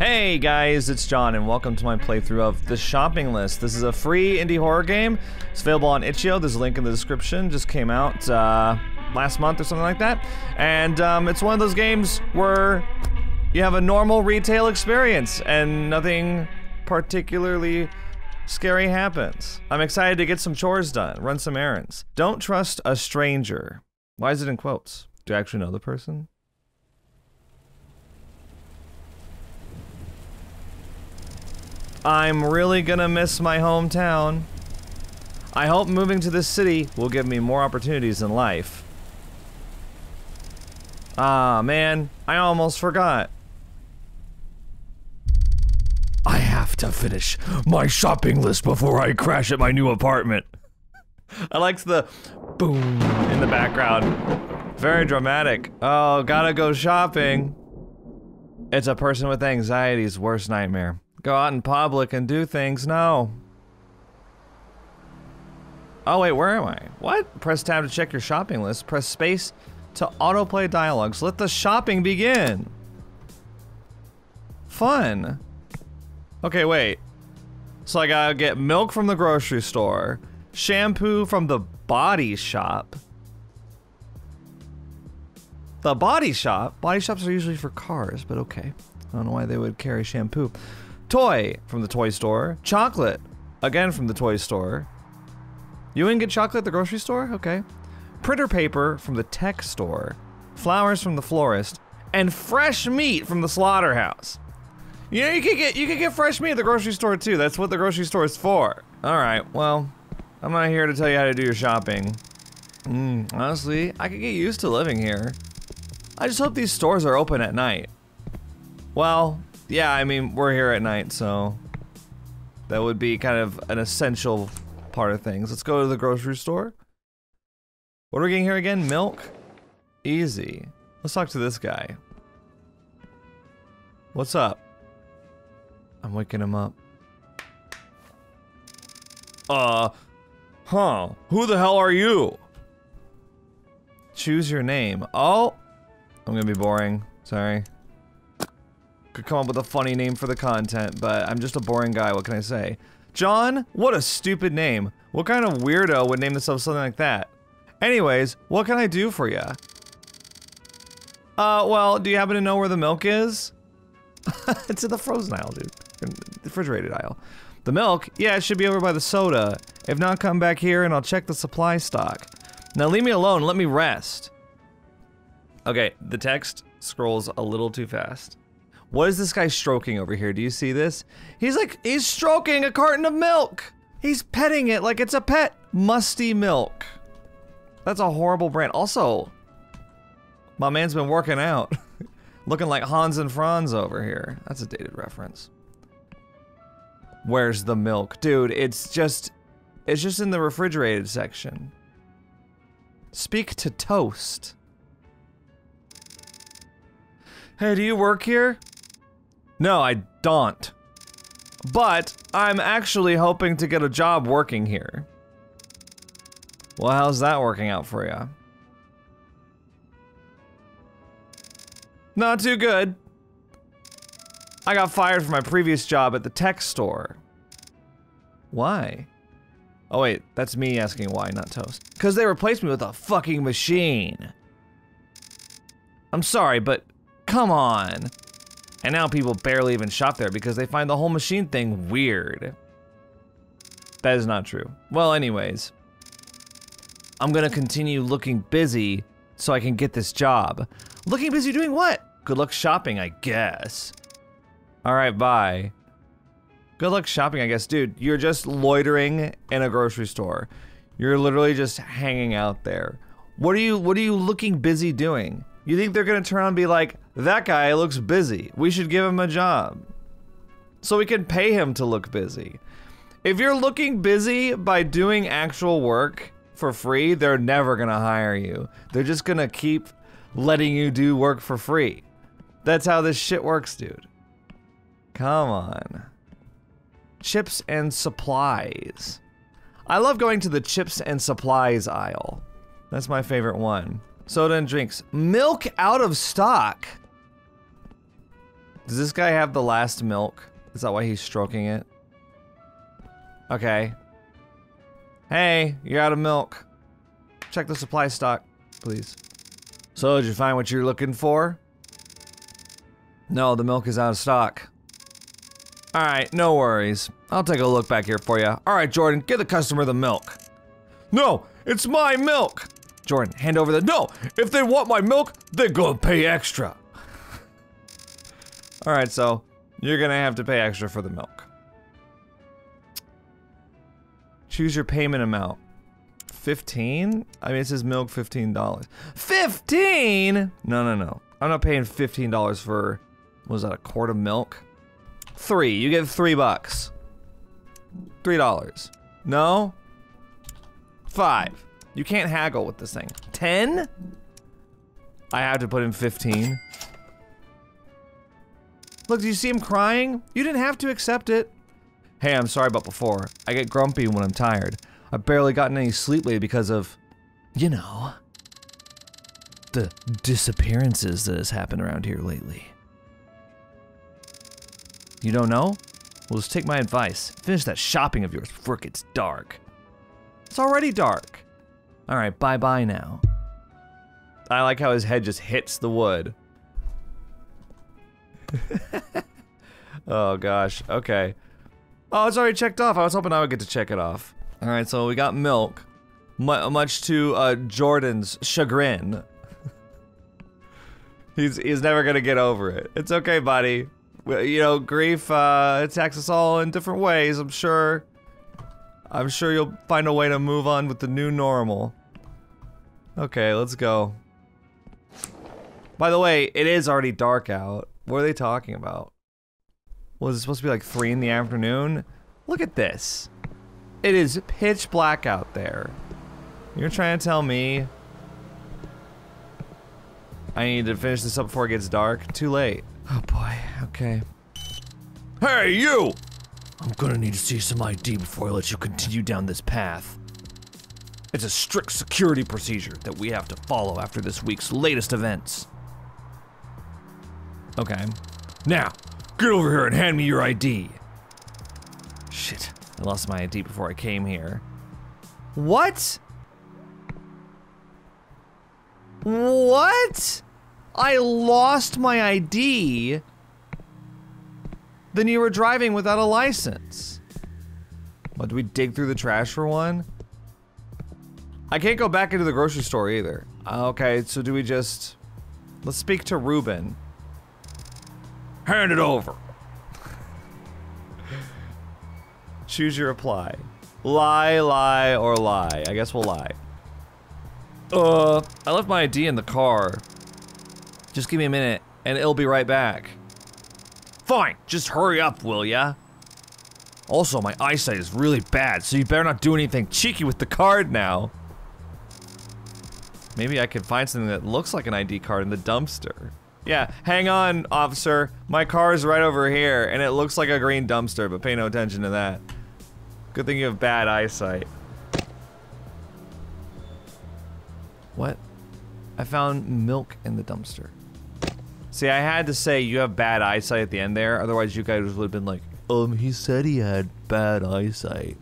Hey guys, it's John and welcome to my playthrough of The Shopping List. This is a free indie horror game. It's available on itch.io. There's a link in the description. Just came out uh, last month or something like that. And um, it's one of those games where you have a normal retail experience and nothing particularly scary happens. I'm excited to get some chores done, run some errands. Don't trust a stranger. Why is it in quotes? Do you actually know the person? I'm really gonna miss my hometown. I hope moving to this city will give me more opportunities in life. Ah, man, I almost forgot. I have to finish my shopping list before I crash at my new apartment. I liked the boom in the background. Very dramatic. Oh, gotta go shopping. It's a person with anxiety's worst nightmare. Go out in public and do things. No. Oh, wait, where am I? What? Press tab to check your shopping list. Press space to autoplay dialogues. Let the shopping begin. Fun. Okay, wait. So I gotta get milk from the grocery store, shampoo from the body shop. The body shop? Body shops are usually for cars, but okay. I don't know why they would carry shampoo. Toy from the toy store. Chocolate, again from the toy store. You didn't get chocolate at the grocery store? Okay. Printer paper from the tech store. Flowers from the florist. And fresh meat from the slaughterhouse. You know, you could get you could get fresh meat at the grocery store too. That's what the grocery store is for. All right. Well, I'm not here to tell you how to do your shopping. Mm, honestly, I could get used to living here. I just hope these stores are open at night. Well, yeah, I mean, we're here at night, so that would be kind of an essential part of things. Let's go to the grocery store. What are we getting here again? Milk? Easy. Let's talk to this guy. What's up? I'm waking him up. Uh, huh. Who the hell are you? Choose your name. Oh, I'm gonna be boring. Sorry. Could come up with a funny name for the content, but I'm just a boring guy, what can I say? John? What a stupid name. What kind of weirdo would name themselves something like that? Anyways, what can I do for you? Uh, well, do you happen to know where the milk is? it's in the frozen aisle, dude. Refrigerated aisle. The milk? Yeah, it should be over by the soda. If not, come back here and I'll check the supply stock. Now leave me alone, let me rest. Okay, the text scrolls a little too fast. What is this guy stroking over here? Do you see this? He's like, he's stroking a carton of milk. He's petting it like it's a pet. Musty milk. That's a horrible brand. Also, my man's been working out. Looking like Hans and Franz over here. That's a dated reference. Where's the milk? Dude, it's just, it's just in the refrigerated section. Speak to Toast. Hey, do you work here? No, I don't. But I'm actually hoping to get a job working here. Well, how's that working out for you? Not too good. I got fired from my previous job at the tech store. Why? Oh wait, that's me asking why, not Toast. Because they replaced me with a fucking machine. I'm sorry, but come on. And now people barely even shop there because they find the whole machine thing weird. That is not true. Well, anyways. I'm gonna continue looking busy so I can get this job. Looking busy doing what? Good luck shopping, I guess. Alright, bye. Good luck shopping, I guess. Dude, you're just loitering in a grocery store. You're literally just hanging out there. What are you what are you looking busy doing? You think they're gonna turn around and be like, that guy looks busy. We should give him a job. So we can pay him to look busy. If you're looking busy by doing actual work for free, they're never gonna hire you. They're just gonna keep letting you do work for free. That's how this shit works, dude. Come on. Chips and supplies. I love going to the chips and supplies aisle. That's my favorite one. Soda and drinks. Milk out of stock. Does this guy have the last milk? Is that why he's stroking it? Okay. Hey, you're out of milk. Check the supply stock, please. So, did you find what you're looking for? No, the milk is out of stock. Alright, no worries. I'll take a look back here for you. Alright, Jordan, give the customer the milk. No, it's my milk! Jordan, hand over the- No! If they want my milk, they're gonna pay extra. Alright, so, you're gonna have to pay extra for the milk. Choose your payment amount. 15? I mean, it says milk $15. 15? No, no, no. I'm not paying $15 for, what was that, a quart of milk? Three. You get three bucks. Three dollars. No? Five. You can't haggle with this thing. Ten? I have to put in 15. Look, do you see him crying? You didn't have to accept it. Hey, I'm sorry about before. I get grumpy when I'm tired. I've barely gotten any sleep lately because of, you know, the disappearances that has happened around here lately. You don't know? Well, just take my advice. Finish that shopping of yours before it gets dark. It's already dark. Alright, bye bye now. I like how his head just hits the wood. oh gosh, okay. Oh, it's already checked off. I was hoping I would get to check it off. Alright, so we got milk. Mu much to uh, Jordan's chagrin. he's, he's never gonna get over it. It's okay, buddy. You know, grief uh, attacks us all in different ways, I'm sure. I'm sure you'll find a way to move on with the new normal. Okay, let's go. By the way, it is already dark out. What are they talking about? Was it supposed to be like 3 in the afternoon? Look at this. It is pitch black out there. You're trying to tell me I need to finish this up before it gets dark? Too late. Oh boy, okay. Hey, you! I'm gonna need to see some ID before I let you continue down this path. It's a strict security procedure that we have to follow after this week's latest events. Okay. Now, get over here and hand me your ID. Shit, I lost my ID before I came here. What? What? I lost my ID. Then you were driving without a license. What, do we dig through the trash for one? I can't go back into the grocery store either. Okay, so do we just... Let's speak to Ruben. Hand it over. Choose your reply. Lie, lie, or lie. I guess we'll lie. Uh, I left my ID in the car. Just give me a minute, and it'll be right back. Fine, just hurry up, will ya? Also, my eyesight is really bad, so you better not do anything cheeky with the card now. Maybe I could find something that looks like an ID card in the dumpster. Yeah, hang on, officer. My car is right over here, and it looks like a green dumpster, but pay no attention to that. Good thing you have bad eyesight. What? I found milk in the dumpster. See, I had to say you have bad eyesight at the end there, otherwise you guys would have been like, um, he said he had bad eyesight.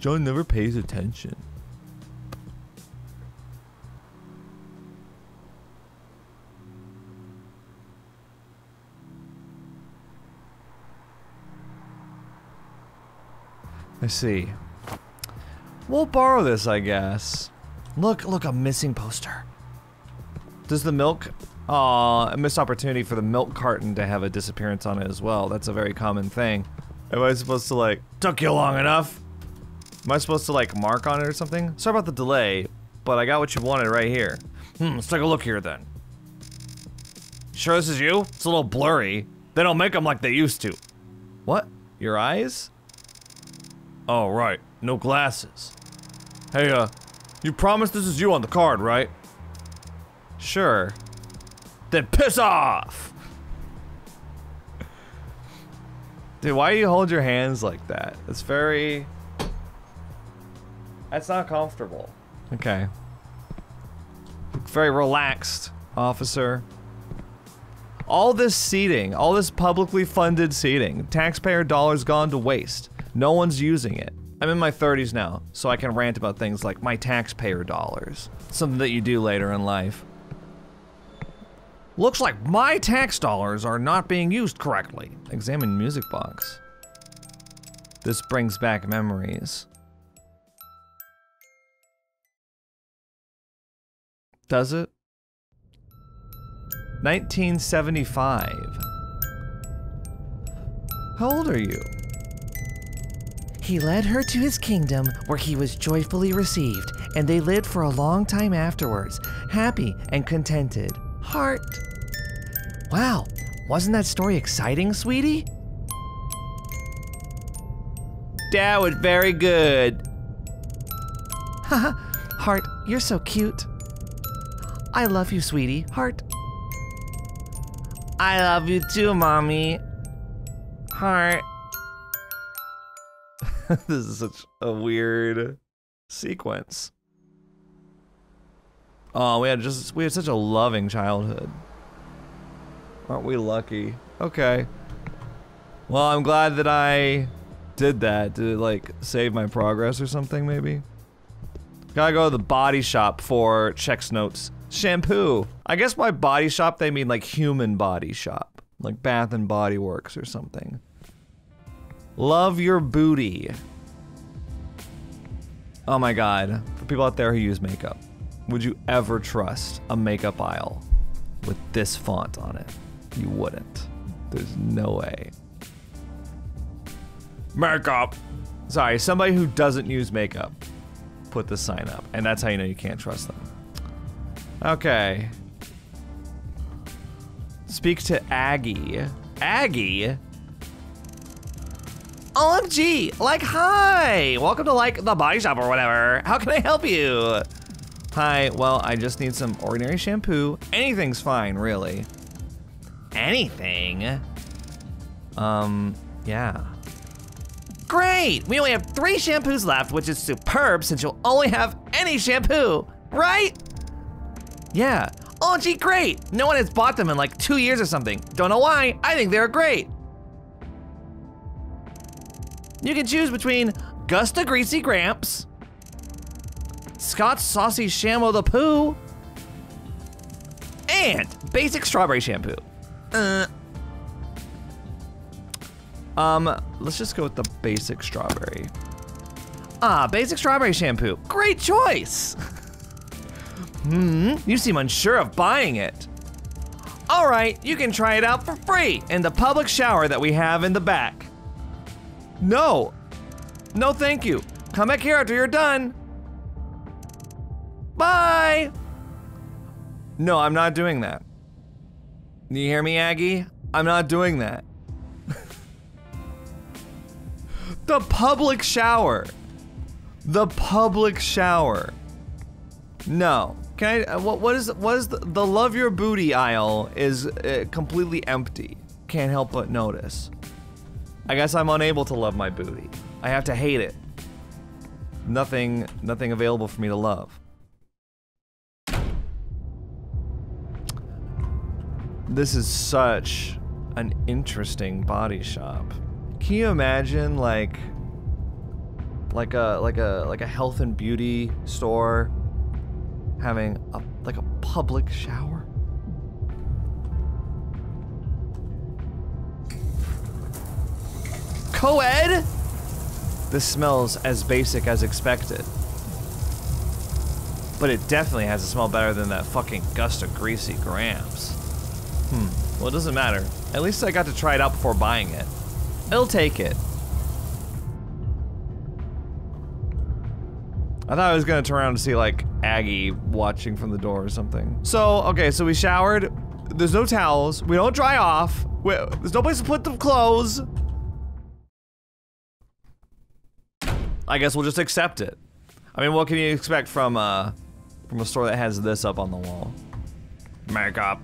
John never pays attention. I see. We'll borrow this, I guess. Look, look, a missing poster. Does the milk... Aw, a missed opportunity for the milk carton to have a disappearance on it as well. That's a very common thing. Am I supposed to, like... Took you long enough? Am I supposed to, like, mark on it or something? Sorry about the delay, but I got what you wanted right here. Hmm, let's take a look here, then. Sure this is you? It's a little blurry. They don't make them like they used to. What? Your eyes? Oh, right. No glasses. Hey, uh, you promised this is you on the card, right? Sure. Then piss off! Dude, why do you hold your hands like that? It's very... That's not comfortable. Okay. Very relaxed, officer. All this seating, all this publicly funded seating, taxpayer dollars gone to waste. No one's using it. I'm in my 30s now, so I can rant about things like my taxpayer dollars. Something that you do later in life. Looks like my tax dollars are not being used correctly. Examine music box. This brings back memories. Does it? 1975. How old are you? He led her to his kingdom where he was joyfully received, and they lived for a long time afterwards, happy and contented. Heart. Wow, wasn't that story exciting, sweetie? That was very good. Haha, Heart, you're so cute. I love you, sweetie. Heart. I love you too, mommy. Heart. this is such a weird sequence. Oh, we had just we had such a loving childhood. Aren't we lucky? Okay. Well, I'm glad that I did that to like save my progress or something maybe. Gotta go to the body shop for checks notes. Shampoo. I guess by body shop they mean like human body shop. Like Bath and Body Works or something. Love your booty. Oh my god. For people out there who use makeup, would you ever trust a makeup aisle with this font on it? You wouldn't. There's no way. Makeup. Sorry, somebody who doesn't use makeup put the sign up, and that's how you know you can't trust them. Okay. Speak to Aggie. Aggie? OMG! Like, hi! Welcome to, like, the body shop or whatever. How can I help you? Hi, well, I just need some ordinary shampoo. Anything's fine, really. Anything? Um, yeah. Great! We only have three shampoos left, which is superb since you'll only have any shampoo, right? Yeah. Gee, great! No one has bought them in like two years or something. Don't know why. I think they're great. You can choose between Gusta Greasy Gramps, Scott's Saucy Shamo the Poo, and Basic Strawberry Shampoo. Uh. Um, let's just go with the basic strawberry. Ah, basic strawberry shampoo. Great choice! Hmm, you seem unsure of buying it. All right, you can try it out for free in the public shower that we have in the back. No. No, thank you. Come back here after you're done. Bye. No, I'm not doing that. You hear me, Aggie? I'm not doing that. the public shower. The public shower. No. Can I? uh, What? What is? What is the, the love your booty aisle is uh, completely empty. Can't help but notice. I guess I'm unable to love my booty. I have to hate it. Nothing. Nothing available for me to love. This is such an interesting body shop. Can you imagine like like a like a like a health and beauty store having a like a public shower? Co-ed? This smells as basic as expected. But it definitely has a smell better than that fucking gust of greasy grams. Hmm. Well, it doesn't matter. At least I got to try it out before buying it. I'll take it. I thought I was gonna turn around and see like Aggie watching from the door or something. So, okay, so we showered. There's no towels. We don't dry off. We, there's no place to put the clothes. I guess we'll just accept it. I mean, what can you expect from uh from a store that has this up on the wall? Makeup.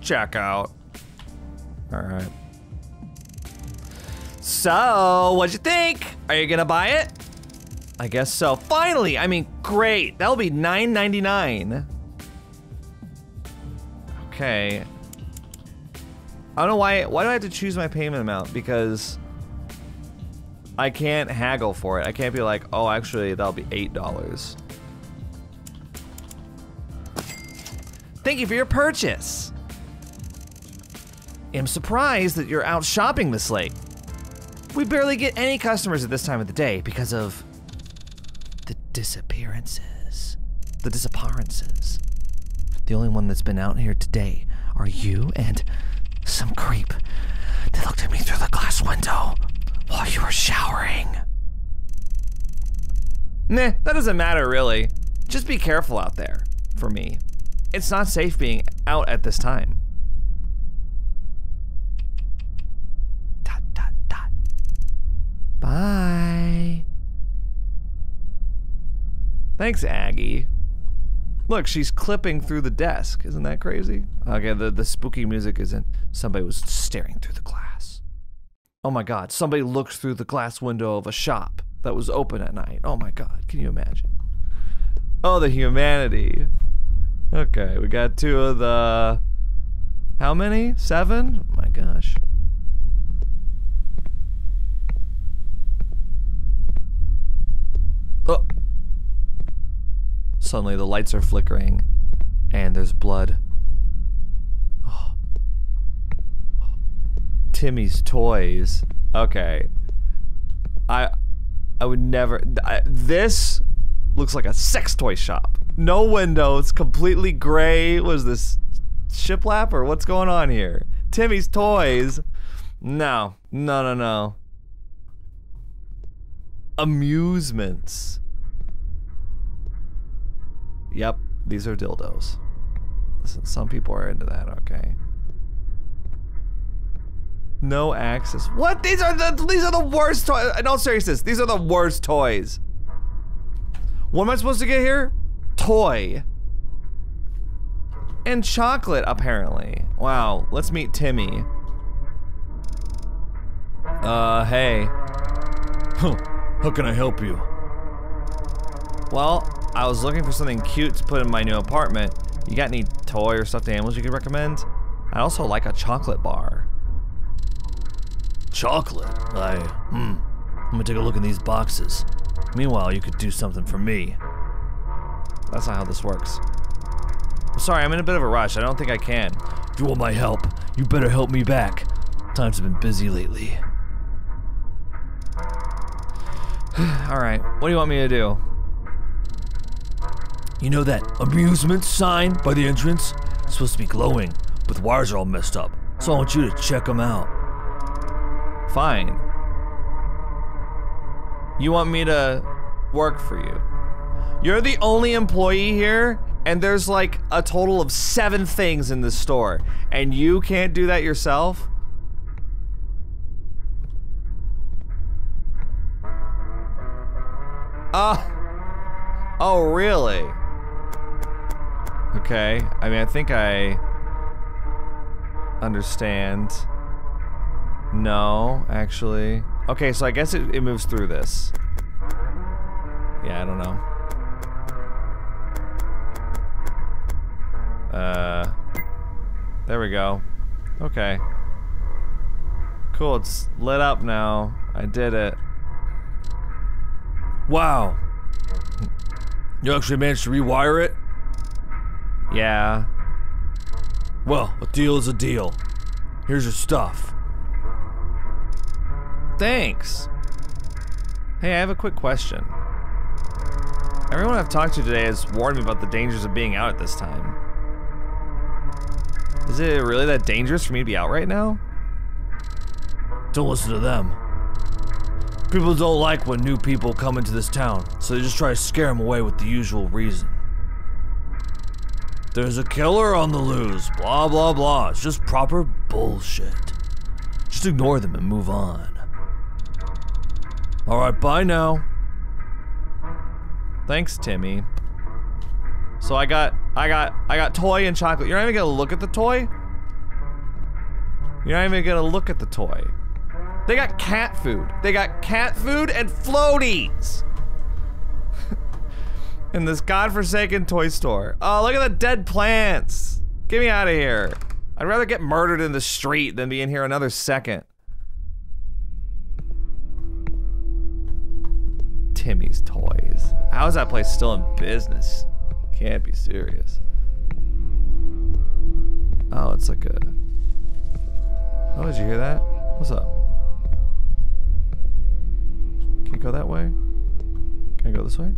Checkout. All right. So, what'd you think? Are you gonna buy it? I guess so. Finally! I mean, great. That'll be $9.99. Okay. I don't know why. Why do I have to choose my payment amount? Because I can't haggle for it. I can't be like, oh, actually, that'll be eight dollars. Thank you for your purchase. I am surprised that you're out shopping this late. We barely get any customers at this time of the day because of the disappearances. The disappearances. The only one that's been out here today are you and some creep that looked at me through the glass window while you were showering. Nah, that doesn't matter really. Just be careful out there, for me. It's not safe being out at this time. Dot, dot, dot. Bye. Thanks, Aggie. Look, she's clipping through the desk. Isn't that crazy? Okay, the, the spooky music isn't. Somebody was staring through the glass. Oh my god, somebody looked through the glass window of a shop that was open at night. Oh my god, can you imagine? Oh, the humanity. Okay, we got two of the. How many? Seven? Oh my gosh. Oh. Suddenly the lights are flickering and there's blood. Oh. Timmy's toys. Okay. I I would never I, this looks like a sex toy shop. No windows, completely gray. Was this shiplap or what's going on here? Timmy's toys. No. No, no, no. Amusements. Yep, these are dildos. Listen, some people are into that, okay. No access. What? These are the these are the worst toys. In all seriousness, these are the worst toys. What am I supposed to get here? Toy. And chocolate, apparently. Wow, let's meet Timmy. Uh, hey. How can I help you? Well, I was looking for something cute to put in my new apartment. You got any toy or stuffed animals you could recommend? I also like a chocolate bar. Chocolate? I, hmm. Let me take a look in these boxes. Meanwhile, you could do something for me. That's not how this works. Sorry, I'm in a bit of a rush. I don't think I can. If you want my help, you better help me back. Times have been busy lately. Alright, what do you want me to do? You know that amusement sign by the entrance? It's supposed to be glowing, but the wires are all messed up. So I want you to check them out. Fine. You want me to work for you? You're the only employee here, and there's like a total of seven things in this store, and you can't do that yourself? Ah. Uh, oh, really? Okay. I mean, I think I understand. No, actually. Okay, so I guess it, it moves through this. Yeah, I don't know. Uh, there we go. Okay. Cool, it's lit up now. I did it. Wow. You actually managed to rewire it? Yeah. Well, a deal is a deal. Here's your stuff. Thanks. Hey, I have a quick question. Everyone I've talked to today has warned me about the dangers of being out at this time. Is it really that dangerous for me to be out right now? Don't listen to them. People don't like when new people come into this town, so they just try to scare them away with the usual reason. There's a killer on the loose, blah blah blah. It's just proper bullshit. Just ignore them and move on. Alright, bye now. Thanks, Timmy. So I got, I got, I got toy and chocolate. You're not even gonna look at the toy? You're not even gonna look at the toy. They got cat food. They got cat food and floaties! In this godforsaken toy store. Oh, look at the dead plants! Get me out of here. I'd rather get murdered in the street than be in here another second. Timmy's Toys. How is that place still in business? Can't be serious. Oh, it's like a. Oh, did you hear that? What's up? Can you go that way? Can I go this way?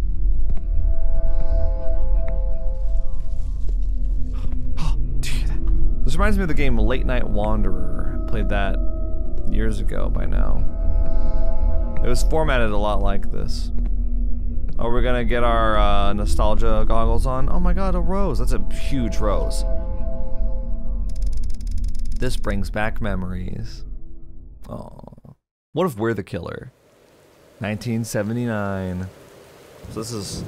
Oh, Do you hear that? This reminds me of the game Late Night Wanderer. I played that years ago by now. It was formatted a lot like this. Oh, we're gonna get our uh, nostalgia goggles on. Oh my god, a rose. That's a huge rose. This brings back memories. Oh. What if we're the killer? 1979. So this is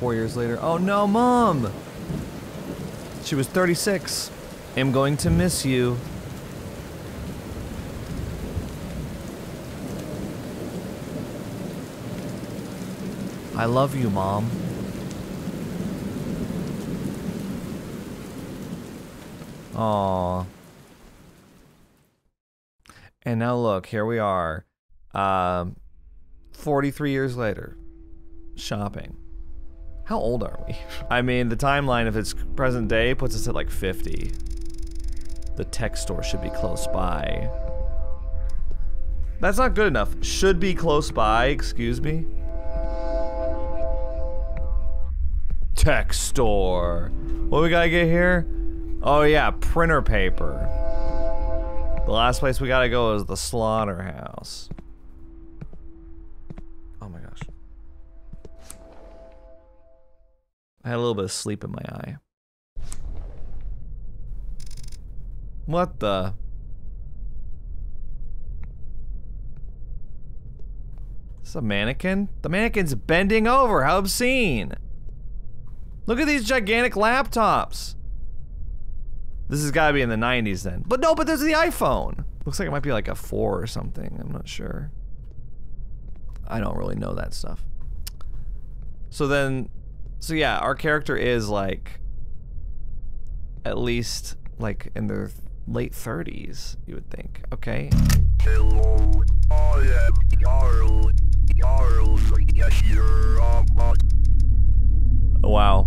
four years later. Oh no, mom! She was 36. I'm going to miss you. I love you, mom. Aww. And now look, here we are. Um, 43 years later. Shopping. How old are we? I mean, the timeline, if it's present day, puts us at like 50. The tech store should be close by. That's not good enough. Should be close by, excuse me. Tech store. What we gotta get here? Oh yeah, printer paper. The last place we gotta go is the slaughterhouse. Oh my gosh. I had a little bit of sleep in my eye. What the? Is this a mannequin? The mannequin's bending over. How obscene. Look at these gigantic laptops. This has got to be in the 90s then. But no, but there's the iPhone. Looks like it might be like a 4 or something. I'm not sure. I don't really know that stuff. So then, so yeah, our character is like at least like in their late 30s, you would think. Okay. Hello, I am Carl. Carl, your robot. Oh, wow.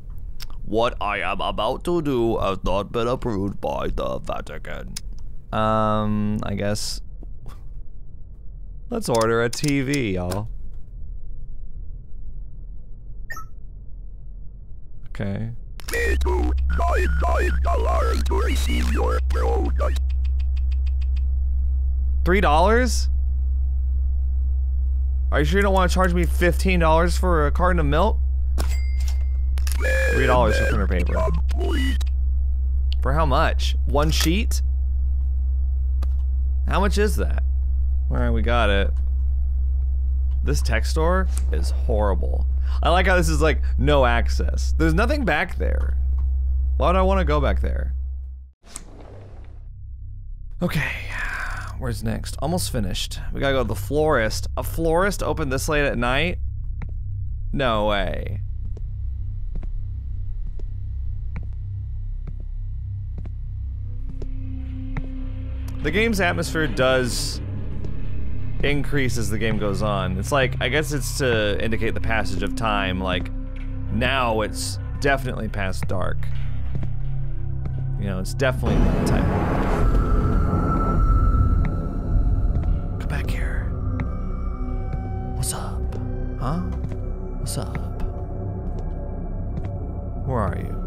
What I am about to do has not been approved by the Vatican. Um, I guess. Let's order a TV, y'all. Okay. Pay to $99 to receive your product. Three dollars? Are you sure you don't want to charge me fifteen dollars for a carton of milk? Three dollars for printer paper. For how much? One sheet? How much is that? Alright, we got it. This tech store is horrible. I like how this is like no access. There's nothing back there. Why would I want to go back there? Okay, where's next? Almost finished. We gotta go to the florist. A florist open this late at night? No way. The game's atmosphere does increase as the game goes on. It's like, I guess it's to indicate the passage of time, like, now it's definitely past dark. You know, it's definitely nighttime. Come back here. What's up? Huh? What's up? Where are you?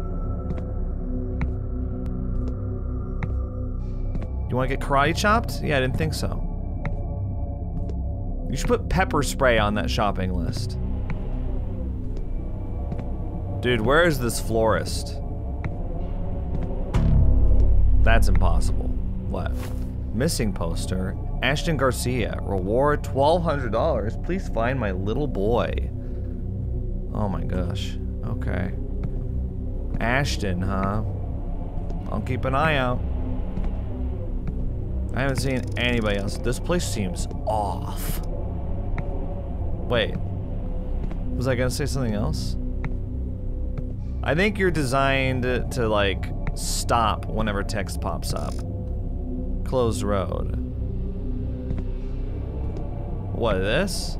You want to get karate chopped? Yeah, I didn't think so. You should put pepper spray on that shopping list. Dude, where is this florist? That's impossible. What? Missing poster. Ashton Garcia. Reward $1,200. Please find my little boy. Oh my gosh. Okay. Ashton, huh? I'll keep an eye out. I haven't seen anybody else. This place seems off. Wait. Was I gonna say something else? I think you're designed to like stop whenever text pops up. Closed road. What, this?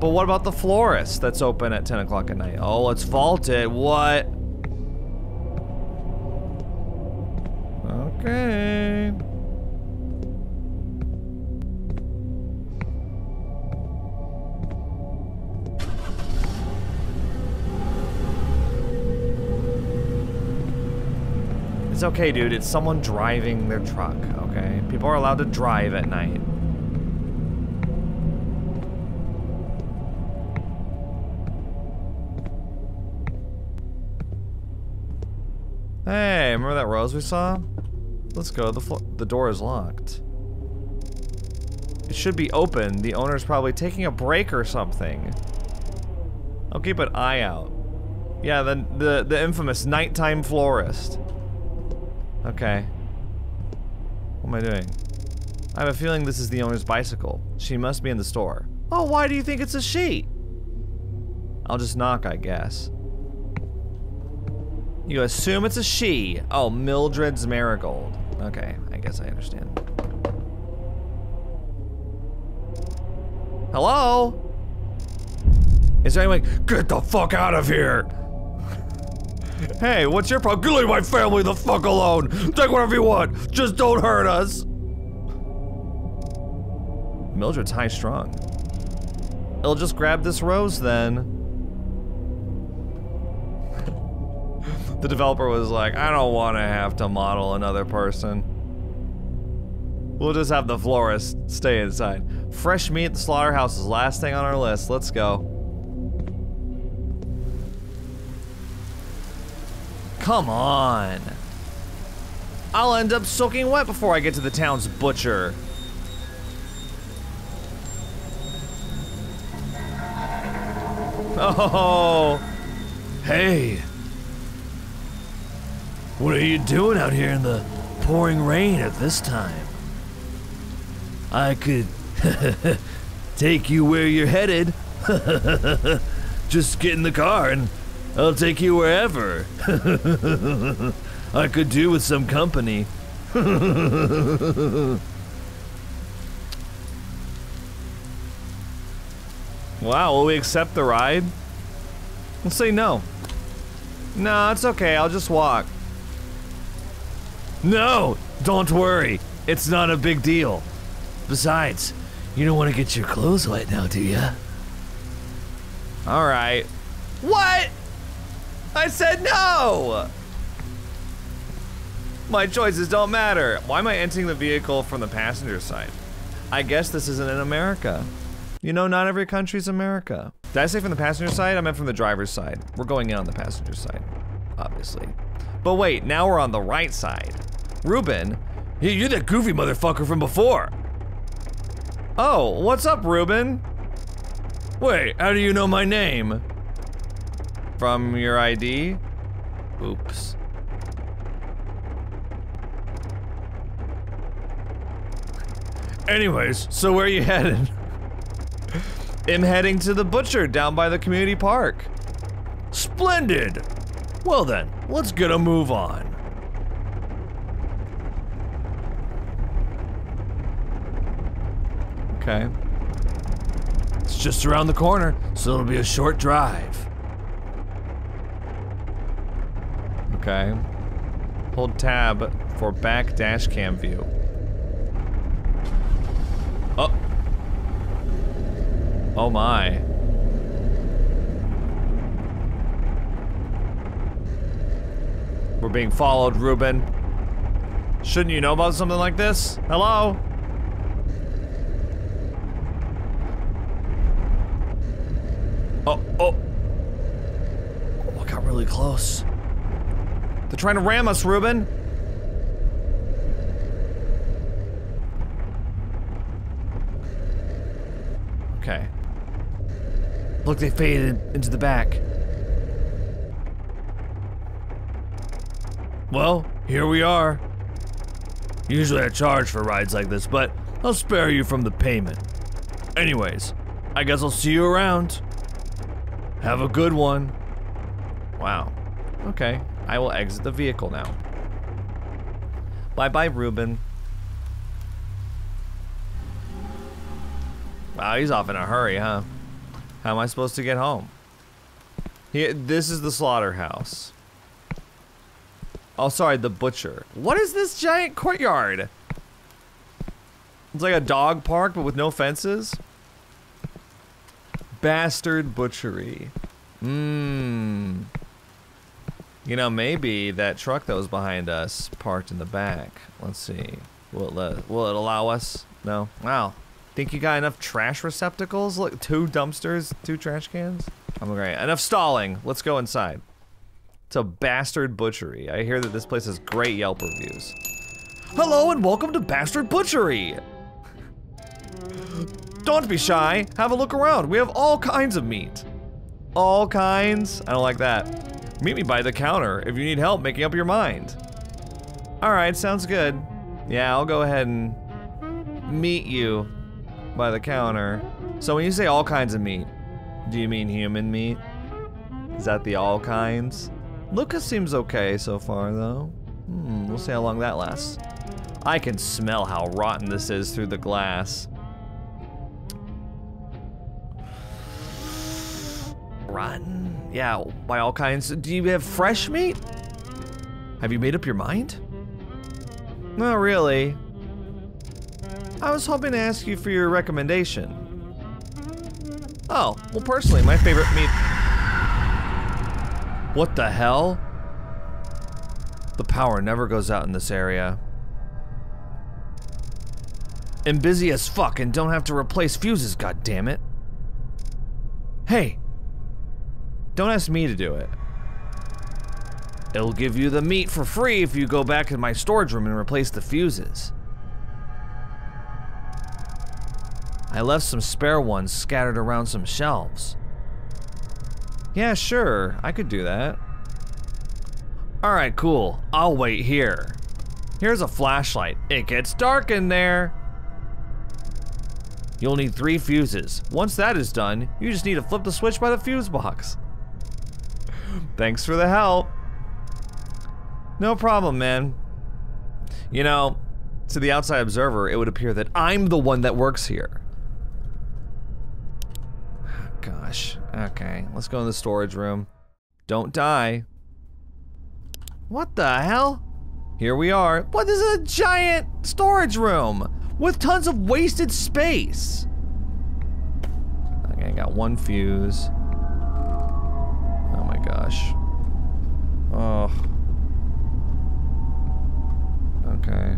But what about the florist that's open at 10 o'clock at night? Oh, it's vaulted. What? Okay. It's okay, dude. It's someone driving their truck, okay? People are allowed to drive at night. Hey, remember that rose we saw? Let's go. The the door is locked. It should be open. The owner's probably taking a break or something. I'll keep an eye out. Yeah, the the the infamous nighttime florist. Okay. What am I doing? I have a feeling this is the owner's bicycle. She must be in the store. Oh, why do you think it's a she? I'll just knock, I guess. You assume it's a she. Oh, Mildred's Marigold. Okay, I guess I understand. Hello? Is there anyone? Get the fuck out of here! Hey, what's your problem? Leave my family the fuck alone! Take whatever you want! Just don't hurt us! Mildred's high strung. It'll just grab this rose then. the developer was like, I don't want to have to model another person. We'll just have the florist stay inside. Fresh meat at the slaughterhouse is last thing on our list. Let's go. Come on. I'll end up soaking wet before I get to the town's butcher. Oh, Hey! What are you doing out here in the pouring rain at this time? I could take you where you're headed. Just get in the car and I'll take you wherever. I could do with some company. wow, will we accept the ride? We'll say no. No, it's okay, I'll just walk. No, don't worry. It's not a big deal. Besides, you don't want to get your clothes wet now, do ya? Alright. What? I said no! My choices don't matter. Why am I entering the vehicle from the passenger side? I guess this isn't in America. You know, not every country's America. Did I say from the passenger side? I meant from the driver's side. We're going in on the passenger side, obviously. But wait, now we're on the right side. Ruben. You're that goofy motherfucker from before. Oh, what's up, Ruben? Wait, how do you know my name? From your ID? Oops. Anyways, so where are you headed? I'm heading to the butcher down by the community park. Splendid! Well then, let's get a move on. Okay. It's just around the corner, so it'll be a short drive. Okay. Hold tab for back dash cam view. Oh. Oh my. We're being followed, Ruben. Shouldn't you know about something like this? Hello? Oh, oh. Oh, I got really close. They're trying to ram us, Ruben. Okay. Look, they faded into the back. Well, here we are. Usually I charge for rides like this, but I'll spare you from the payment. Anyways, I guess I'll see you around. Have a good one. Wow. Okay. I will exit the vehicle now. Bye bye, Ruben. Wow, he's off in a hurry, huh? How am I supposed to get home? Here, this is the slaughterhouse. Oh, sorry, the butcher. What is this giant courtyard? It's like a dog park, but with no fences. Bastard butchery. Mmm. You know, maybe that truck that was behind us parked in the back. Let's see. Will it will it allow us? No. Wow. Think you got enough trash receptacles? Look, two dumpsters, two trash cans. I'm great. Enough stalling. Let's go inside. It's a bastard butchery. I hear that this place has great Yelp reviews. Hello and welcome to Bastard Butchery. Don't be shy. Have a look around. We have all kinds of meat. All kinds? I don't like that. Meet me by the counter if you need help making up your mind. Alright, sounds good. Yeah, I'll go ahead and meet you by the counter. So when you say all kinds of meat, do you mean human meat? Is that the all kinds? Lucas seems okay so far, though. Hmm, we'll see how long that lasts. I can smell how rotten this is through the glass. Rotten? Yeah, by all kinds. Do you have fresh meat? Have you made up your mind? Not really. I was hoping to ask you for your recommendation. Oh, well personally, my favorite meat... What the hell? The power never goes out in this area. And busy as fuck and don't have to replace fuses, God damn it! Hey! Don't ask me to do it. It'll give you the meat for free if you go back in my storage room and replace the fuses. I left some spare ones scattered around some shelves. Yeah, sure, I could do that. Alright, cool. I'll wait here. Here's a flashlight. It gets dark in there. You'll need three fuses. Once that is done, you just need to flip the switch by the fuse box. Thanks for the help. No problem, man. You know, to the outside observer, it would appear that I'm the one that works here. Gosh. Okay, let's go in the storage room. Don't die. What the hell? Here we are. What is a giant storage room with tons of wasted space? Okay, I got one fuse. My gosh. Oh. Okay.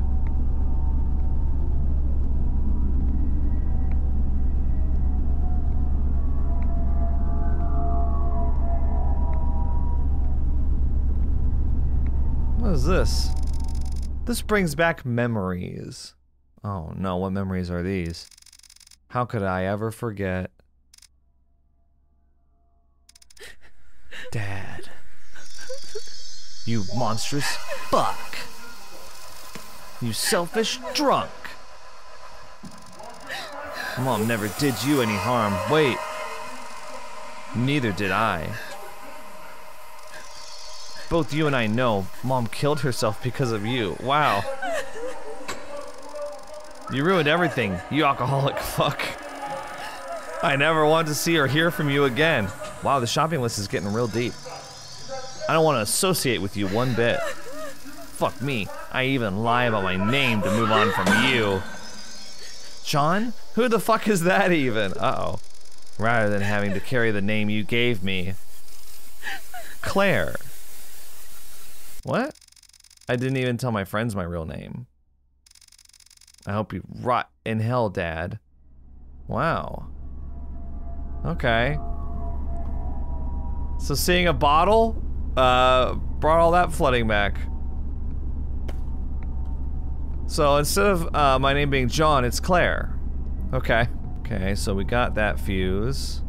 What is this? This brings back memories. Oh no, what memories are these? How could I ever forget? Dad. You monstrous fuck. You selfish drunk. Mom never did you any harm. Wait. Neither did I. Both you and I know Mom killed herself because of you. Wow. You ruined everything, you alcoholic fuck. I never want to see or hear from you again. Wow, the shopping list is getting real deep. I don't want to associate with you one bit. Fuck me. I even lie about my name to move on from you. John? Who the fuck is that even? Uh-oh. Rather than having to carry the name you gave me. Claire. What? I didn't even tell my friends my real name. I hope you rot in hell, Dad. Wow. Okay. So seeing a bottle, uh, brought all that flooding back. So instead of uh, my name being John, it's Claire. Okay, Okay, so we got that fuse.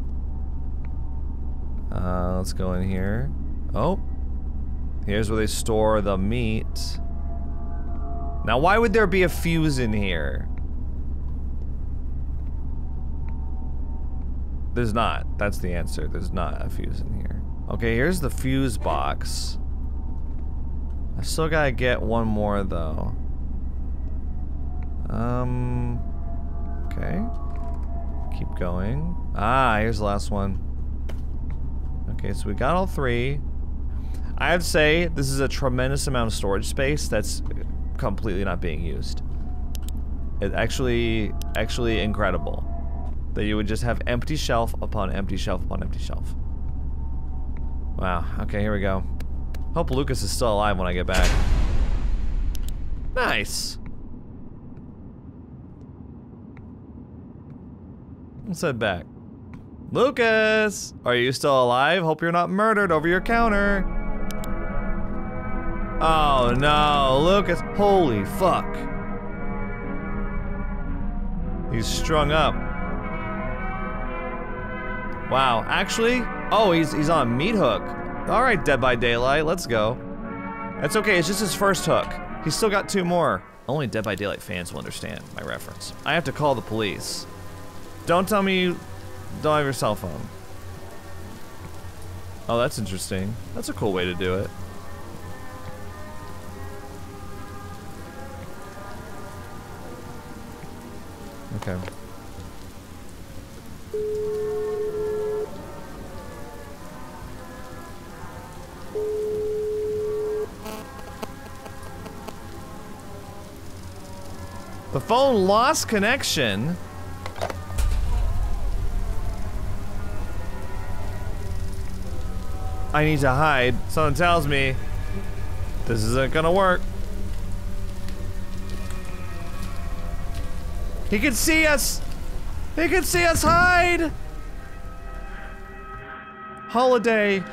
Uh, let's go in here. Oh. Here's where they store the meat. Now, why would there be a fuse in here? There's not. That's the answer. There's not a fuse in here. Okay, here's the fuse box. I still gotta get one more, though. Um... Okay. Keep going. Ah, here's the last one. Okay, so we got all three. I have to say, this is a tremendous amount of storage space that's completely not being used. It actually, actually incredible. That you would just have empty shelf upon empty shelf upon empty shelf. Wow, okay, here we go. Hope Lucas is still alive when I get back. Nice. Let's head back. Lucas! Are you still alive? Hope you're not murdered over your counter. Oh no, Lucas. Holy fuck. He's strung up. Wow, actually, oh, he's he's on meat hook. All right, Dead by Daylight, let's go. That's okay, it's just his first hook. He's still got two more. Only Dead by Daylight fans will understand my reference. I have to call the police. Don't tell me you don't have your cell phone. Oh, that's interesting. That's a cool way to do it. Okay. The phone lost connection. I need to hide. Someone tells me this isn't gonna work. He can see us! He can see us hide! Holiday.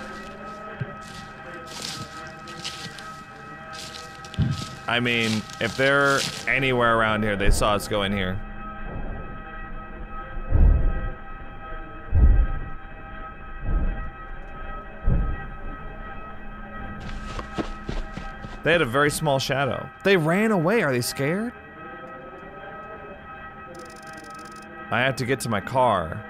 I mean, if they're anywhere around here, they saw us go in here. They had a very small shadow. They ran away. Are they scared? I have to get to my car.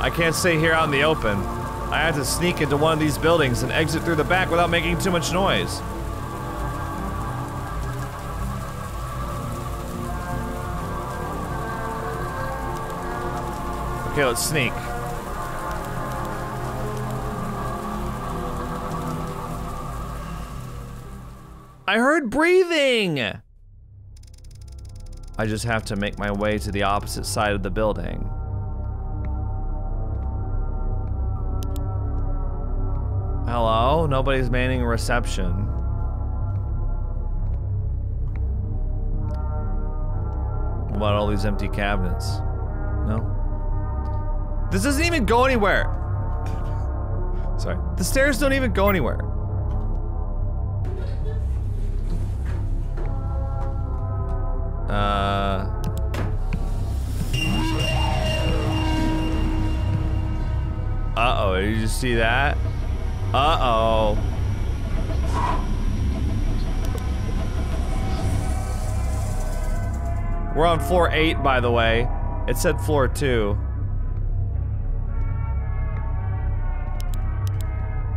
I can't stay here out in the open. I had to sneak into one of these buildings and exit through the back without making too much noise. Okay, let's sneak. I heard breathing! I just have to make my way to the opposite side of the building. Nobody's manning reception. What about all these empty cabinets? No? This doesn't even go anywhere! Sorry. The stairs don't even go anywhere. Uh. Uh oh, did you just see that? Uh oh. We're on floor eight, by the way. It said floor two.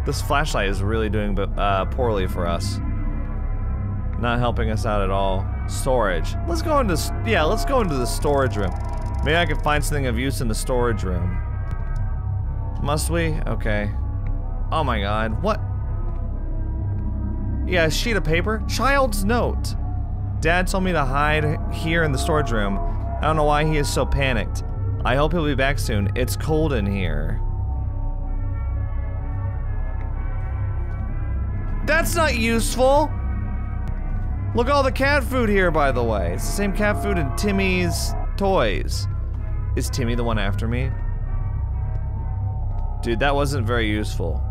This flashlight is really doing uh, poorly for us. Not helping us out at all. Storage. Let's go into, yeah, let's go into the storage room. Maybe I can find something of use in the storage room. Must we? Okay. Oh my god, what? Yeah, a sheet of paper? Child's note. Dad told me to hide here in the storage room. I don't know why he is so panicked. I hope he'll be back soon. It's cold in here. That's not useful! Look all the cat food here, by the way. It's the same cat food in Timmy's toys. Is Timmy the one after me? Dude, that wasn't very useful.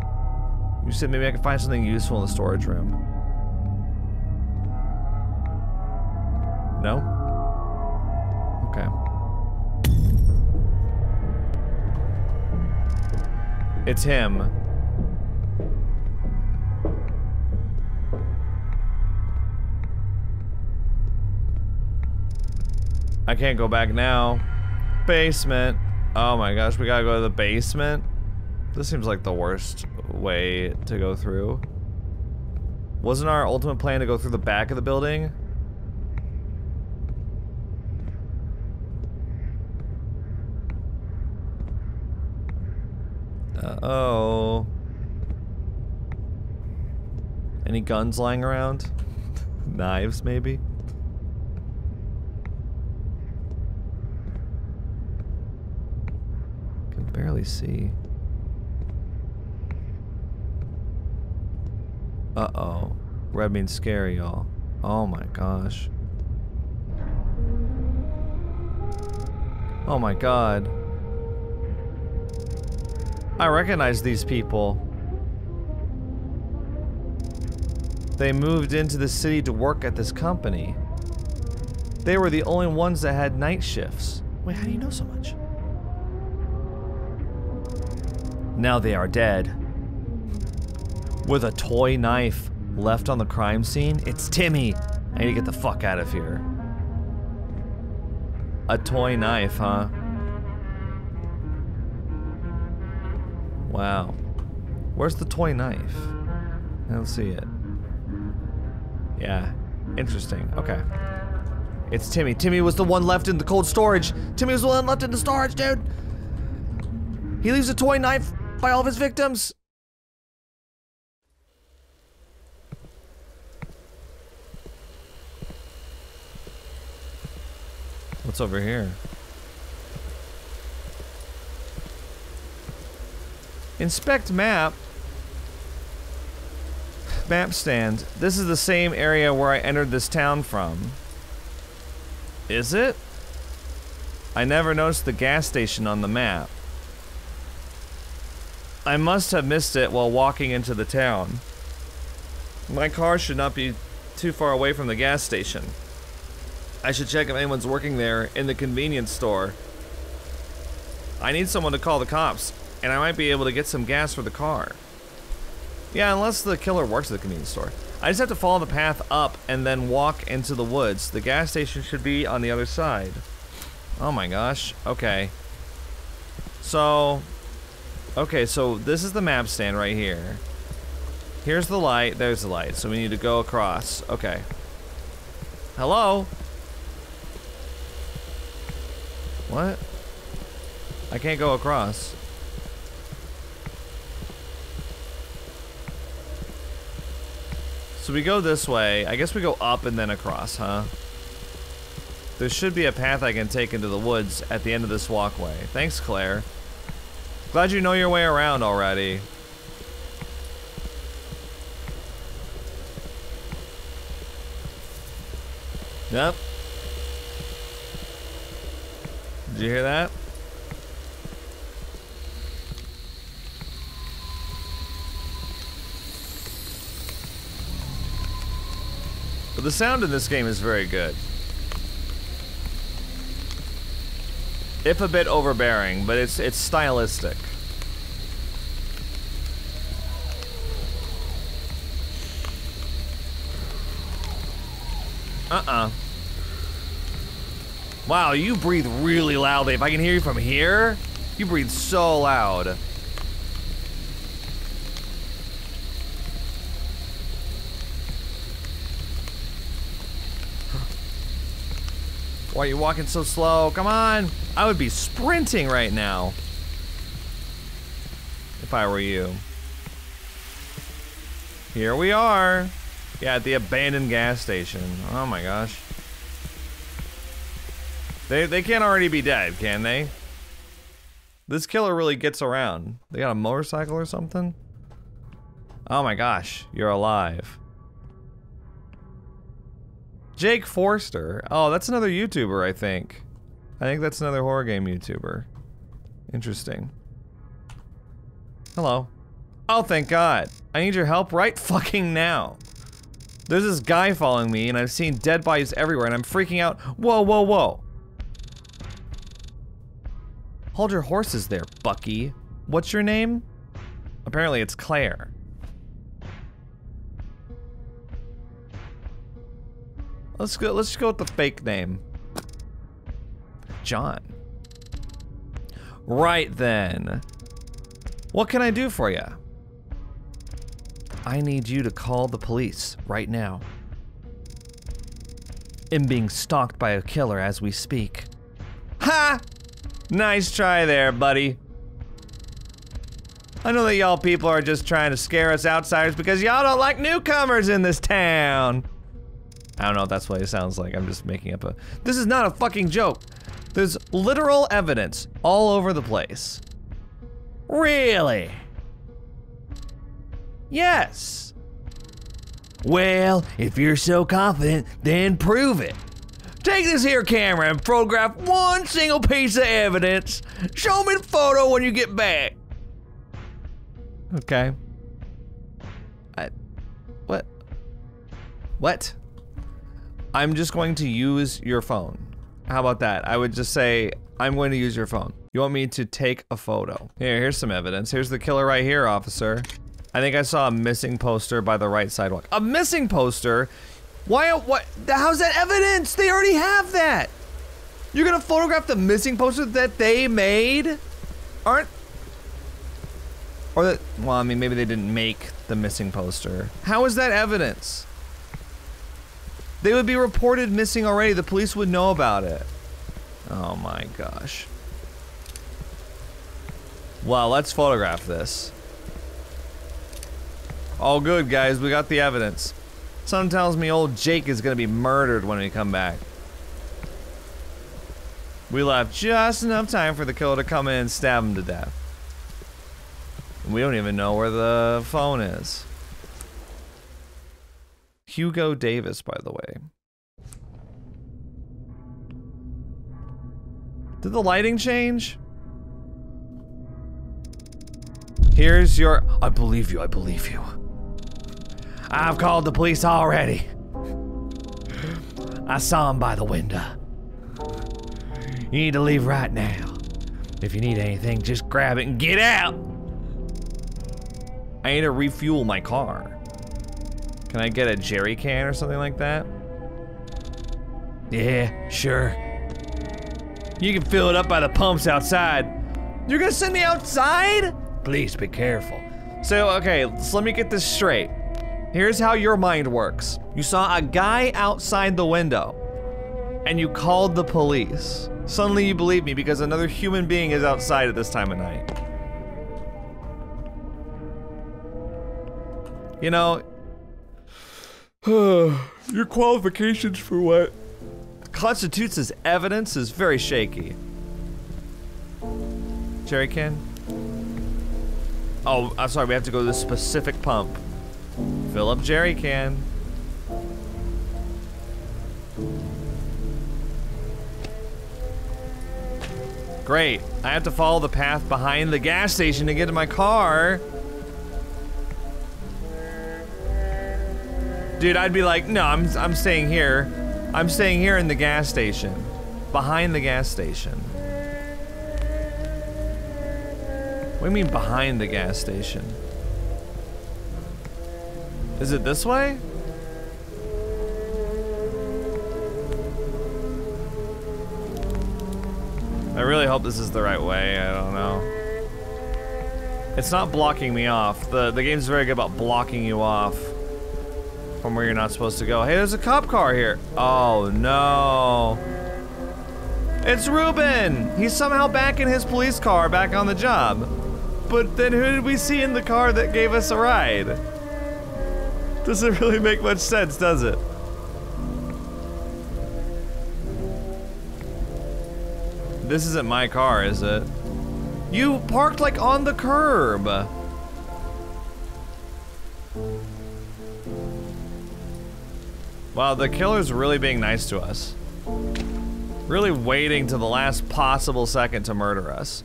You said maybe I could find something useful in the storage room. No? Okay. It's him. I can't go back now. Basement. Oh my gosh, we gotta go to the basement? This seems like the worst way to go through. Wasn't our ultimate plan to go through the back of the building? Uh-oh. Any guns lying around? Knives, maybe? Can barely see. Uh-oh. Red means scary, y'all. Oh my gosh. Oh my god. I recognize these people. They moved into the city to work at this company. They were the only ones that had night shifts. Wait, how do you know so much? Now they are dead. With a toy knife left on the crime scene? It's Timmy! I need to get the fuck out of here. A toy knife, huh? Wow. Where's the toy knife? I don't see it. Yeah. Interesting. Okay. It's Timmy. Timmy was the one left in the cold storage. Timmy was the one left in the storage, dude. He leaves a toy knife by all of his victims. What's over here? Inspect map. Map stand. This is the same area where I entered this town from. Is it? I never noticed the gas station on the map. I must have missed it while walking into the town. My car should not be too far away from the gas station. I should check if anyone's working there in the convenience store. I need someone to call the cops, and I might be able to get some gas for the car. Yeah, unless the killer works at the convenience store. I just have to follow the path up and then walk into the woods. The gas station should be on the other side. Oh my gosh. Okay. So, okay, so this is the map stand right here. Here's the light. There's the light. So we need to go across. Okay. Hello? What? I can't go across. So we go this way. I guess we go up and then across, huh? There should be a path I can take into the woods at the end of this walkway. Thanks, Claire. Glad you know your way around already. Yep. Did you hear that? But the sound in this game is very good. If a bit overbearing, but it's it's stylistic. Uh-uh. Wow, you breathe really loudly. If I can hear you from here, you breathe so loud. Why are you walking so slow? Come on! I would be sprinting right now. If I were you. Here we are. Yeah, at the abandoned gas station. Oh my gosh. They they can't already be dead, can they? This killer really gets around. They got a motorcycle or something? Oh my gosh, you're alive. Jake Forster. Oh, that's another YouTuber, I think. I think that's another horror game YouTuber. Interesting. Hello. Oh, thank God. I need your help right fucking now. There's this guy following me, and I've seen dead bodies everywhere, and I'm freaking out. Whoa, whoa, whoa. Hold your horses there, Bucky. What's your name? Apparently it's Claire. Let's go let's go with the fake name. John. Right then. What can I do for you? I need you to call the police right now. I'm being stalked by a killer as we speak. Ha! Nice try there, buddy. I know that y'all people are just trying to scare us outsiders because y'all don't like newcomers in this town. I don't know if that's what it sounds like. I'm just making up a. This is not a fucking joke. There's literal evidence all over the place. Really? Yes. Well, if you're so confident, then prove it. Take this here camera and photograph one single piece of evidence. Show me the photo when you get back. Okay. I. What? What? I'm just going to use your phone. How about that? I would just say, I'm going to use your phone. You want me to take a photo? Here, here's some evidence. Here's the killer right here, officer. I think I saw a missing poster by the right sidewalk. A missing poster? Why, what, how's that evidence? They already have that. You're gonna photograph the missing poster that they made? Aren't, or that, well, I mean, maybe they didn't make the missing poster. How is that evidence? They would be reported missing already. The police would know about it. Oh my gosh. Well, let's photograph this. All good, guys. We got the evidence. Something tells me old Jake is gonna be murdered when we come back. We left just enough time for the killer to come in and stab him to death. We don't even know where the phone is. Hugo Davis, by the way. Did the lighting change? Here's your. I believe you, I believe you. I've called the police already. I saw him by the window. You need to leave right now. If you need anything, just grab it and get out. I need to refuel my car. Can I get a jerry can or something like that? Yeah, sure. You can fill it up by the pumps outside. You're gonna send me outside? Please be careful. So, okay, so let me get this straight. Here's how your mind works. You saw a guy outside the window, and you called the police. Suddenly you believe me because another human being is outside at this time of night. You know, your qualifications for what constitutes as evidence is very shaky. Jerry can? Oh, I'm sorry, we have to go to this specific pump. Fill up jerry can. Great. I have to follow the path behind the gas station to get to my car. Dude, I'd be like, no, I'm, I'm staying here. I'm staying here in the gas station. Behind the gas station. What do you mean behind the gas station? Is it this way? I really hope this is the right way, I don't know. It's not blocking me off. The, the game's very good about blocking you off from where you're not supposed to go. Hey, there's a cop car here. Oh, no. It's Ruben! He's somehow back in his police car, back on the job. But then who did we see in the car that gave us a ride? Doesn't really make much sense, does it? This isn't my car, is it? You parked like on the curb. Wow, the killer's really being nice to us. Really waiting to the last possible second to murder us.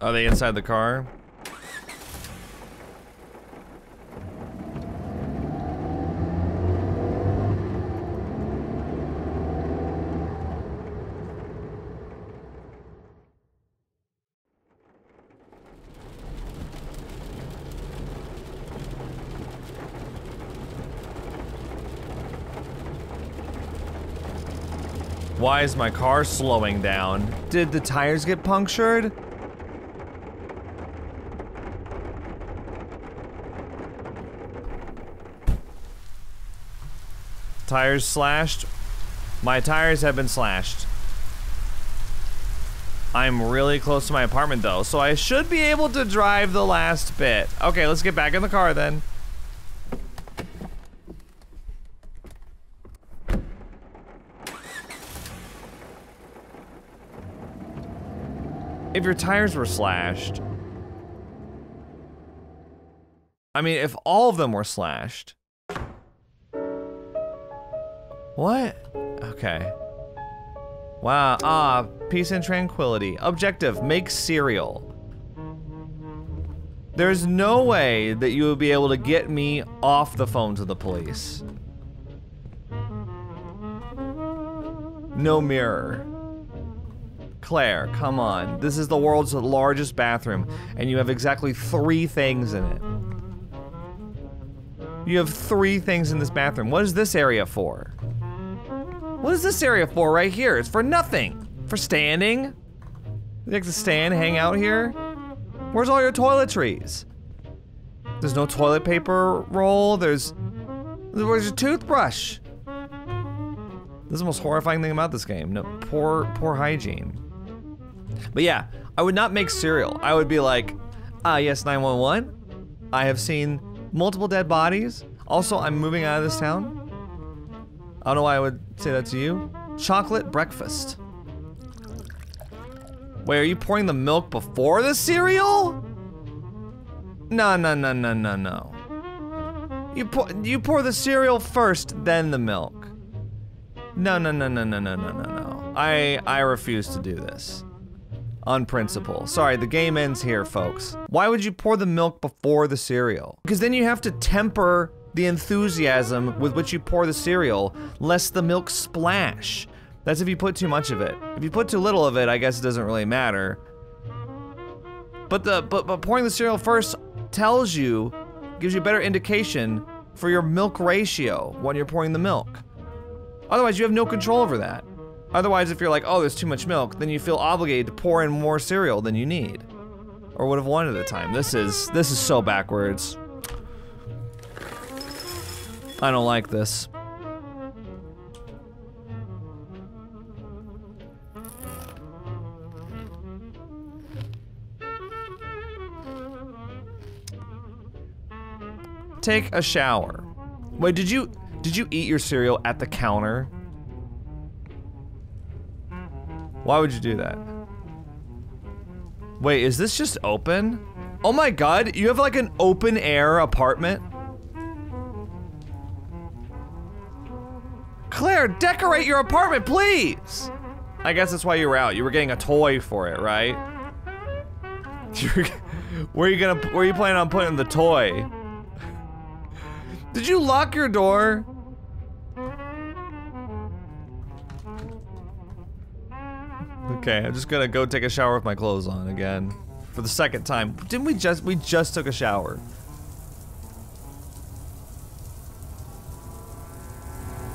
Are they inside the car? Why is my car slowing down? Did the tires get punctured? Tires slashed? My tires have been slashed. I'm really close to my apartment though, so I should be able to drive the last bit. Okay, let's get back in the car then. If your tires were slashed, I mean, if all of them were slashed. What? Okay. Wow, ah, peace and tranquility. Objective, make cereal. There's no way that you would be able to get me off the phone to the police. No mirror. Claire, come on. This is the world's largest bathroom, and you have exactly three things in it. You have three things in this bathroom. What is this area for? What is this area for right here? It's for nothing. For standing? You like to stand, hang out here? Where's all your toiletries? There's no toilet paper roll. There's, where's your toothbrush? This is the most horrifying thing about this game. No, poor, poor hygiene. But yeah, I would not make cereal. I would be like, ah, yes, 911. I have seen multiple dead bodies. Also, I'm moving out of this town. I don't know why I would say that to you. Chocolate breakfast. Wait, are you pouring the milk before the cereal? No, no, no, no, no, no. You pour, you pour the cereal first, then the milk. No, no, no, no, no, no, no, no, no. I, I refuse to do this. On principle. Sorry, the game ends here, folks. Why would you pour the milk before the cereal? Because then you have to temper the enthusiasm with which you pour the cereal, lest the milk splash. That's if you put too much of it. If you put too little of it, I guess it doesn't really matter. But the but, but pouring the cereal first tells you, gives you a better indication for your milk ratio when you're pouring the milk. Otherwise, you have no control over that. Otherwise, if you're like, oh, there's too much milk, then you feel obligated to pour in more cereal than you need. Or would have wanted at the time. This is, this is so backwards. I don't like this. Take a shower. Wait, did you did you eat your cereal at the counter? Why would you do that? Wait, is this just open? Oh my god, you have like an open air apartment? Claire, decorate your apartment, please! I guess that's why you were out. You were getting a toy for it, right? where are you gonna, where are you planning on putting the toy? Did you lock your door? Okay, I'm just gonna go take a shower with my clothes on again. For the second time. Didn't we just- we just took a shower.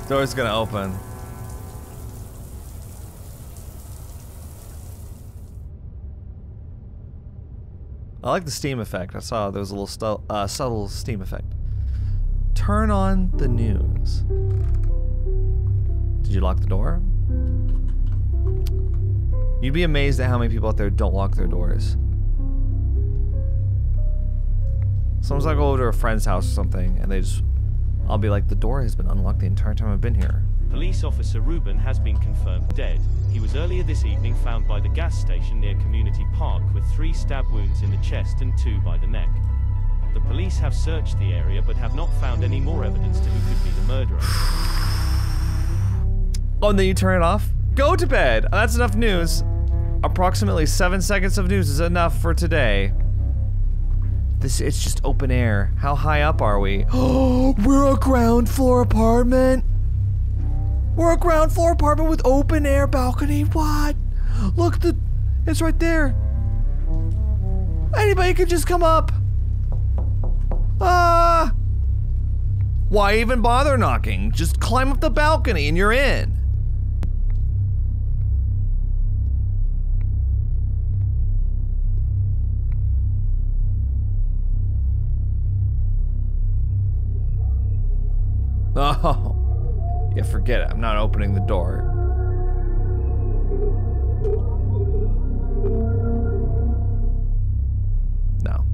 Door's gonna open. I like the steam effect. I saw there was a little uh, subtle steam effect. Turn on the news. Did you lock the door? You'd be amazed at how many people out there don't lock their doors. Sometimes I go over to a friend's house or something and they just I'll be like, the door has been unlocked the entire time I've been here. Police officer Ruben has been confirmed dead. He was earlier this evening found by the gas station near Community Park with three stab wounds in the chest and two by the neck. The police have searched the area but have not found any more evidence to who could be the murderer. Oh, and then you turn it off? Go to bed! That's enough news. Approximately seven seconds of news is enough for today. This it's just open air. How high up are we? Oh, we're a ground floor apartment. We're a ground floor apartment with open air balcony. What? Look, the it's right there. Anybody could just come up. Ah. Uh, why even bother knocking? Just climb up the balcony and you're in. Oh. Yeah, forget it. I'm not opening the door. No.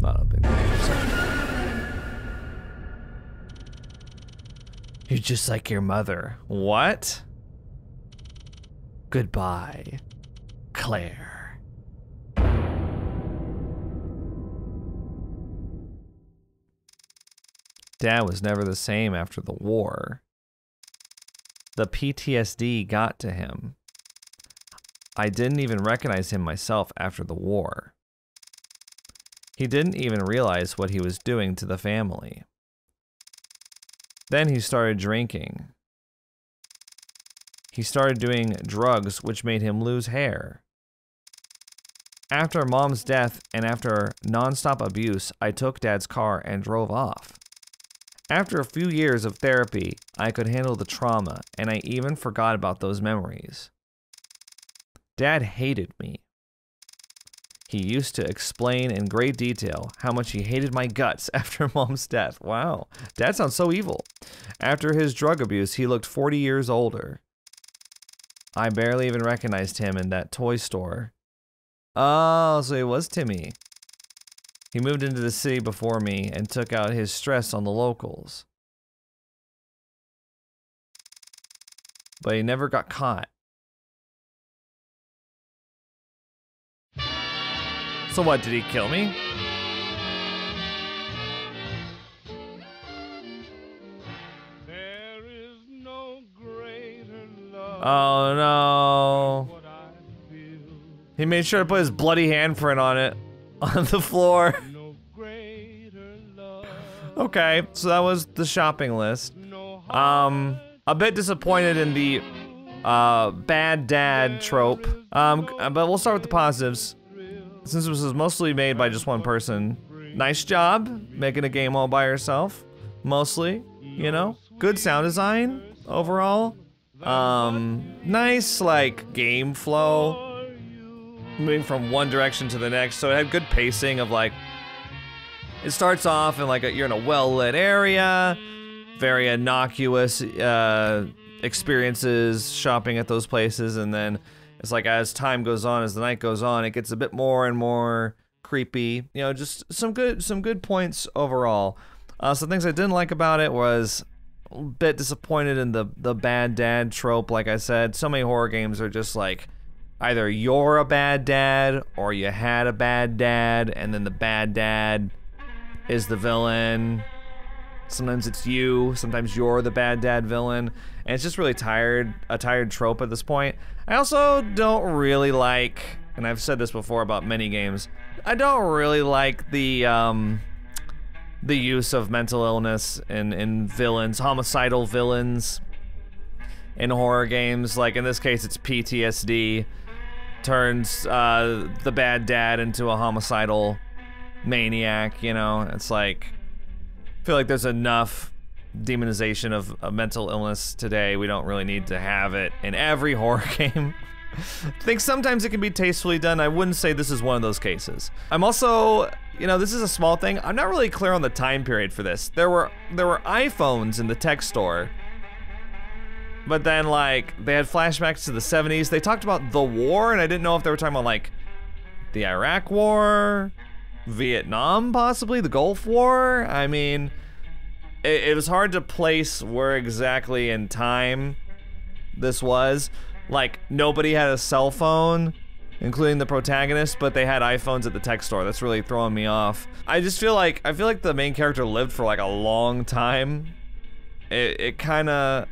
Not opening the door. Sorry. You're just like your mother. What? Goodbye, Claire. Dad was never the same after the war. The PTSD got to him. I didn't even recognize him myself after the war. He didn't even realize what he was doing to the family. Then he started drinking. He started doing drugs, which made him lose hair. After mom's death and after nonstop abuse, I took dad's car and drove off. After a few years of therapy, I could handle the trauma, and I even forgot about those memories. Dad hated me. He used to explain in great detail how much he hated my guts after mom's death. Wow, dad sounds so evil. After his drug abuse, he looked 40 years older. I barely even recognized him in that toy store. Oh, so it was Timmy. He moved into the city before me and took out his stress on the locals. But he never got caught. So what, did he kill me? There is no greater love Oh no. what I feel. He made sure to put his bloody handprint on it. On the floor. No greater love. Okay, so that was the shopping list. Um, a bit disappointed in the uh, bad dad trope. Um, but we'll start with the positives. Since this was mostly made by just one person, nice job making a game all by yourself. Mostly, you know, good sound design overall. Um, nice like game flow, moving from one direction to the next. So it had good pacing of like it starts off in like a, you're in a well-lit area, very innocuous uh, experiences shopping at those places, and then it's like as time goes on, as the night goes on, it gets a bit more and more creepy. You know, just some good some good points overall. Uh, some things I didn't like about it was a bit disappointed in the the bad dad trope. Like I said, so many horror games are just like either you're a bad dad or you had a bad dad, and then the bad dad is the villain. Sometimes it's you, sometimes you're the bad dad villain, and it's just really tired, a tired trope at this point. I also don't really like, and I've said this before about many games, I don't really like the um the use of mental illness in in villains, homicidal villains in horror games. Like in this case, it's PTSD turns uh, the bad dad into a homicidal maniac. You know, it's like I feel like there's enough demonization of, of mental illness today. We don't really need to have it in every horror game. I think sometimes it can be tastefully done. I wouldn't say this is one of those cases. I'm also, you know, this is a small thing. I'm not really clear on the time period for this. There were there were iPhones in the tech store. But then like they had flashbacks to the 70s. They talked about the war and I didn't know if they were talking about like the Iraq war, Vietnam possibly, the Gulf War. I mean, it, it was hard to place where exactly in time this was. Like nobody had a cell phone, including the protagonist, but they had iPhones at the tech store. That's really throwing me off. I just feel like I feel like the main character lived for like a long time. It it kind of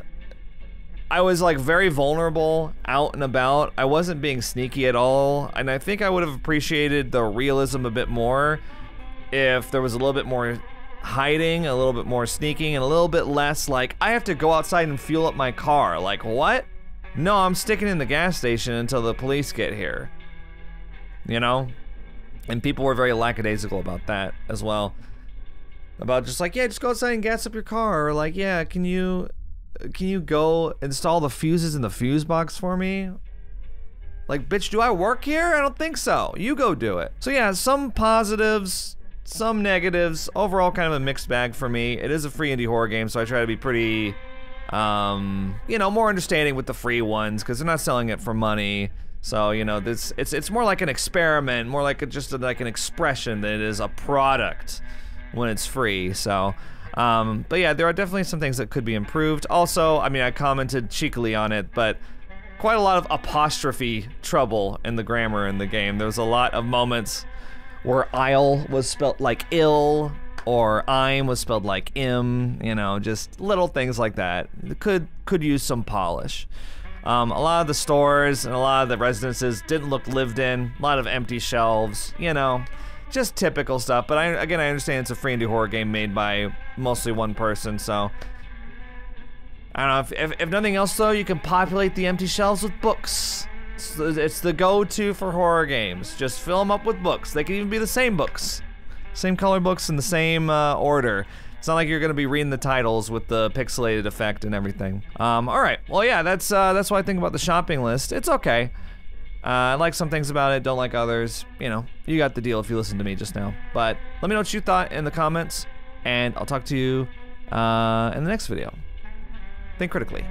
I was like very vulnerable out and about. I wasn't being sneaky at all, and I think I would have appreciated the realism a bit more if there was a little bit more hiding, a little bit more sneaking, and a little bit less like I have to go outside and fuel up my car. Like what? No, I'm sticking in the gas station until the police get here. You know? And people were very lackadaisical about that as well. About just like, yeah, just go outside and gas up your car, or like, yeah, can you can you go install the fuses in the fuse box for me? Like, bitch, do I work here? I don't think so. You go do it. So yeah, some positives, some negatives. Overall, kind of a mixed bag for me. It is a free indie horror game, so I try to be pretty, um, you know, more understanding with the free ones because they're not selling it for money. So you know, this it's it's more like an experiment, more like a, just a, like an expression that it is a product when it's free. So. Um, but yeah, there are definitely some things that could be improved. Also, I mean, I commented cheekily on it, but quite a lot of apostrophe trouble in the grammar in the game. There was a lot of moments where I'll was spelled like ill or I'm was spelled like im, you know, just little things like that. Could could use some polish. Um, a lot of the stores and a lot of the residences didn't look lived in. A lot of empty shelves, you know, just typical stuff. But I, again, I understand it's a free indie horror game made by mostly one person, so I don't know. If, if, if nothing else, though, you can populate the empty shelves with books. It's the, it's the go-to for horror games. Just fill them up with books. They can even be the same books, same color books in the same uh, order. It's not like you're gonna be reading the titles with the pixelated effect and everything. Um, all right. Well, yeah, that's uh, that's what I think about the shopping list. It's okay. Uh, I like some things about it, don't like others. You know, you got the deal if you listened to me just now. But let me know what you thought in the comments, and I'll talk to you uh, in the next video. Think critically.